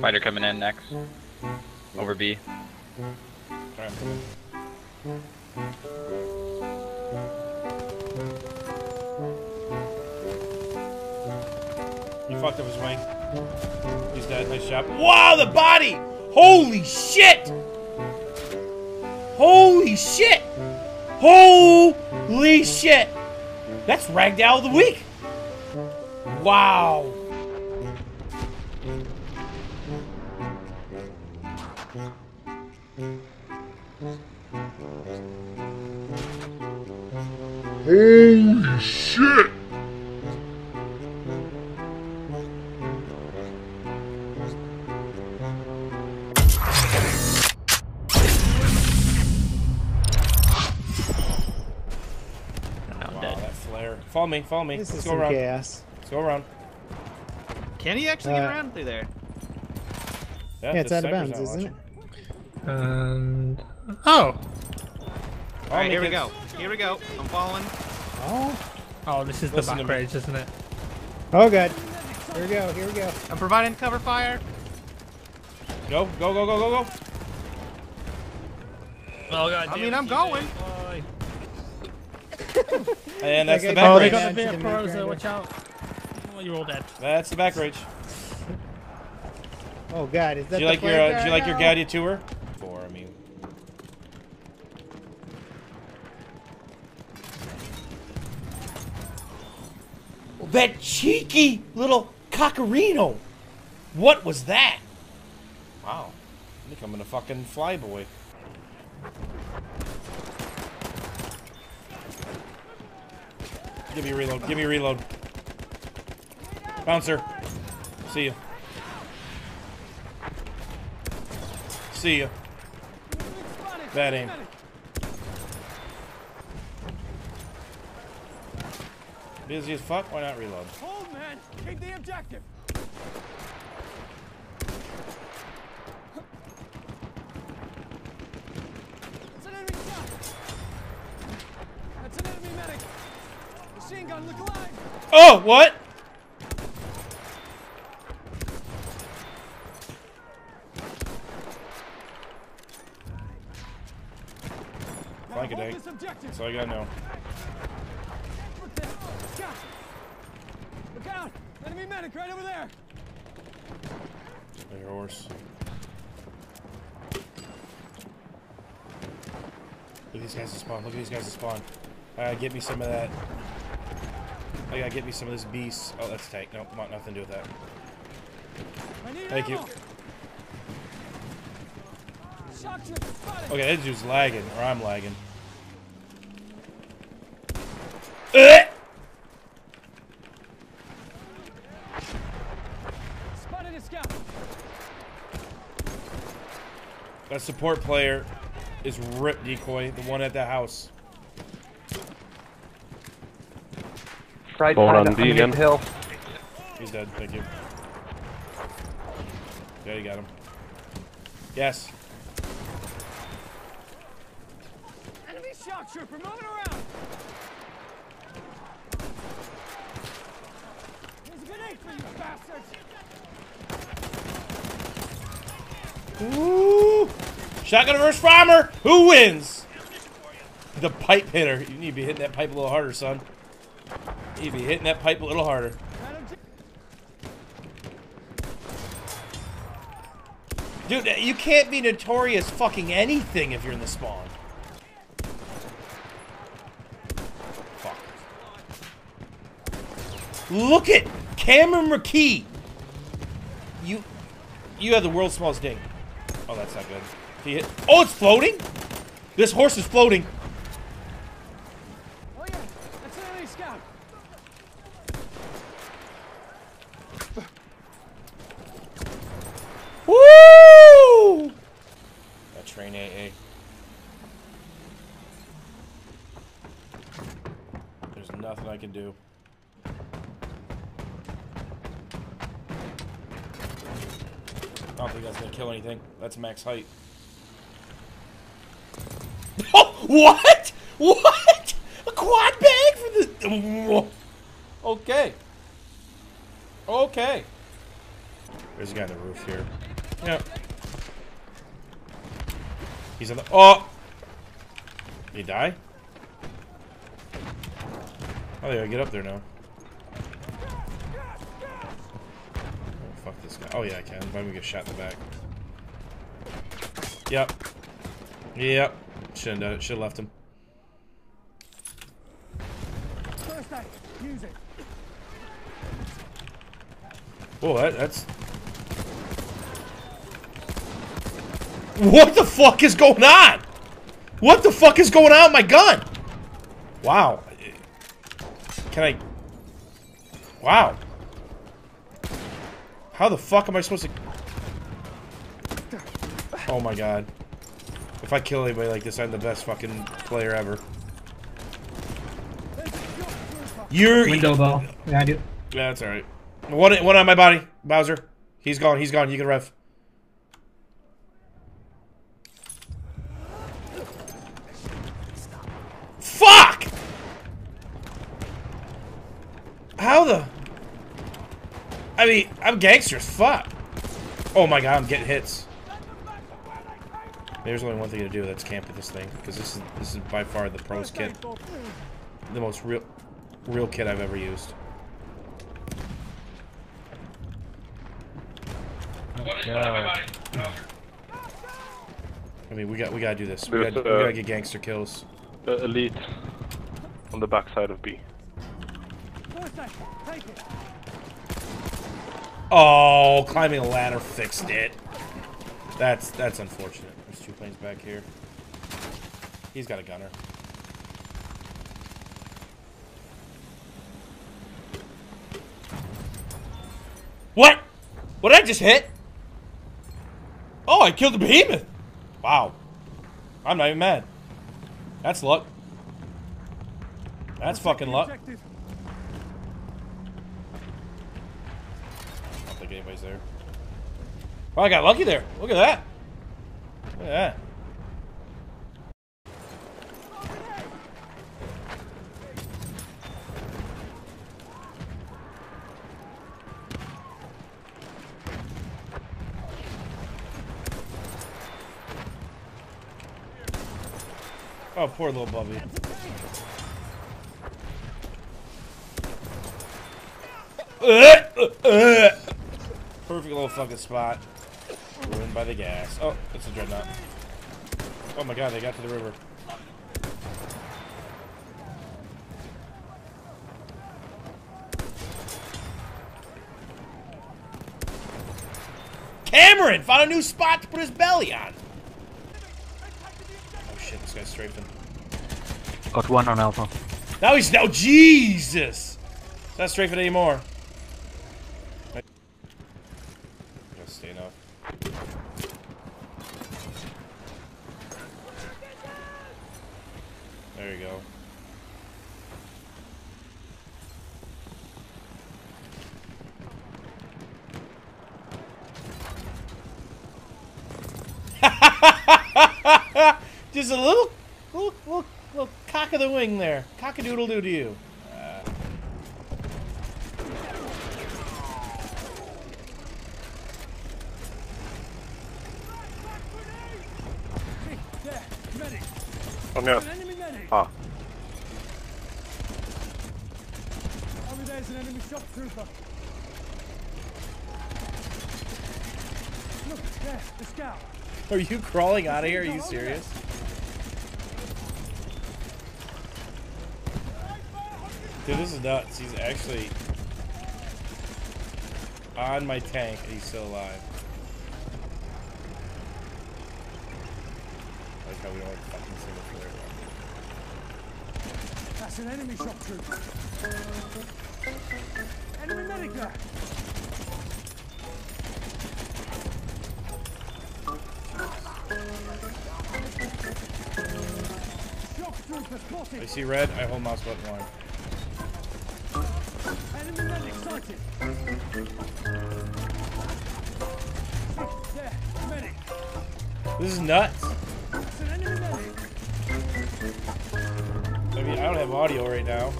Fighter coming in next. Over B. You fucked up his wing. He's dead. Nice job. Wow, the body! Holy shit! Holy shit! Holy shit! That's Ragdoll of the Week! Wow! Holy shit! Now Wow, dead. Follow me, follow me. This Let's is go some around. chaos. Let's go around. Can he actually get Uh, around through there? Yeah, Yeah, it's out of bounds, isn't it? And oh, Follow Alright, me, here we go. Here we go. I'm following. Oh. oh, this is the back to me. rage, isn't it? Oh, good. Here we go. Here we go. I'm providing cover fire. Go, go, go, go, go, go. Oh god. I mean, I'm going. And that's the Okay, back Oh, they rage. got the Down to beer the pros. meat grinder. Watch out. Oh, you're all dead. That's the back rage. Oh, God. Is that Do you the like your uh, do you like your guy? Gaudia tour? Four, I mean. That cheeky little cockerino. What was that? Wow. I'm becoming a fucking flyboy. Give me a reload. Give me a reload. Bouncer. See ya. See ya. That ain't. Busy as fuck? Why not reload? Hold, man! Keep the objective! That's an enemy shot! That's an enemy medic! Machine gun, look alive! Oh, what? Flank a day. That's all you gotta know. Look there! Shot! Look out! Enemy medic right over there! Your horse. Look at these guys to spawn. Look at these guys to spawn. Gotta get me some of that. I gotta get me some of this beast. Oh, that's tank. Nope, want nothing to do with that. Thank you. ammo. Spotted! Okay, that dude's lagging, or I'm lagging. Eh! Spotted a scout! That support player is Rip Decoy, the one at the house. Right Going behind on the- B again. hill. He's dead, thank you. Yeah, you got him. Yes. Enemy shock trooper moving around! Here's a grenade for you, bastards! Ooh! Shotgun versus farmer! Who wins? The pipe hitter. You need to be hitting that pipe a little harder, son. You need to be hitting that pipe a little harder. Dude, you can't be notorious fucking anything if you're in the spawn. Fuck. Look at Cameron McKee. You, you have the world's smallest ding. Oh, that's not good. He hit. Oh, it's floating. This horse is floating. Oh yeah, that's an enemy scout! Woo! That train AA. There's nothing I can do. I don't think that's gonna kill anything. That's max height. Oh, what? What? A quad bag for the. Okay. Okay. There's a guy on the roof here. Yep. He's on the. Oh! Did he die? Oh, yeah, get up there now. Oh, fuck this guy. Oh, yeah, I can. Why don't we get shot in the back? Yep. Yep. Shouldn't. Should have left him. First aid. Use it. Oh, that, that's. What the fuck is going on? What the fuck is going on my gun? Wow. Can I. Wow. How the fuck am I supposed to. Oh my god. If I kill anybody like this, I'm the best fucking player ever. You're. Window bow. Yeah, I do. Yeah, that's alright. One, one on my body, Bowser. He's gone. He's gone. You can rev. Fuck! How the? I mean, I'm gangster as fuck. Oh my god, I'm getting hits. There's only one thing to do. That's camp with this thing, because this is this is by far the pros kit, the most real, real kit I've ever used. I mean, we got we gotta do this. We gotta, we uh, gotta get gangster kills. Uh, elite on the backside of B. First aid. Take it. Oh, climbing a ladder fixed it. That's that's unfortunate. There's two planes back here. He's got a gunner. What? What did I just hit? Oh, I killed the behemoth. Wow. I'm not even mad. That's luck. That's fucking luck. I don't think anybody's there. Oh, I got lucky there. Look at that. That. Oh, poor little Bubby. Perfect little fucking spot. By the gas. Oh, it's a dreadnought. Oh my god, they got to the river. Cameron found a new spot to put his belly on. Oh shit, this guy's strafing. Got one on Alpha. Now he's now Jesus. It's not strafing anymore. Just stay enough. There you go. Just a little, little, little, little cock of the wing there. Cock a doodle doo to you. Uh, There. Over there's an enemy shock trooper. Look, there, the scout. are you crawling out of here? Are you serious? Dude, this is nuts. He's actually on my tank and he's still alive. I like how we don't like fucking single player. That's an enemy shock trooper. Enemy medic there. Shock trooper I spotted. see red, I hold mouse button one. Enemy medic sighted. There, medic. This is nuts. audio right now.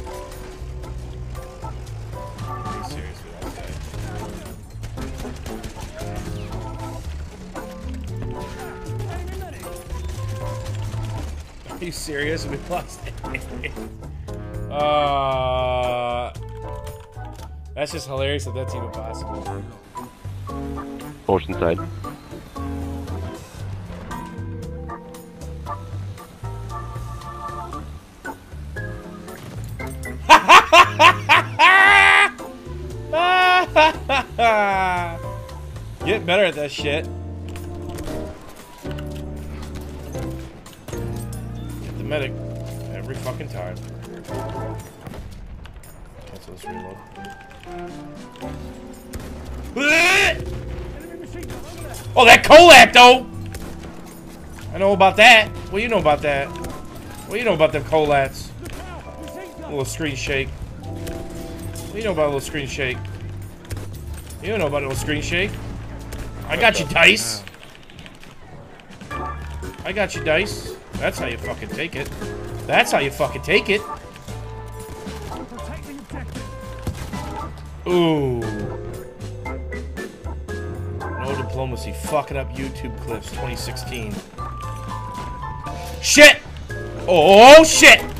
Are you serious? We lost uh, that's just hilarious that that's even possible. Oceanside. Get better at that shit. Get the medic every fucking time. Cancel this reload. Oh, that Colac though! I know about that. What do you know about that? What do you know about them Colats? A little screen shake. What do you know about a little screen shake? You don't know about a little screen shake. I got you, Dice. I got you, Dice. That's how you fucking take it. That's how you fucking take it. Ooh. No diplomacy. Fucking up YouTube clips 2016. Shit! Oh, shit!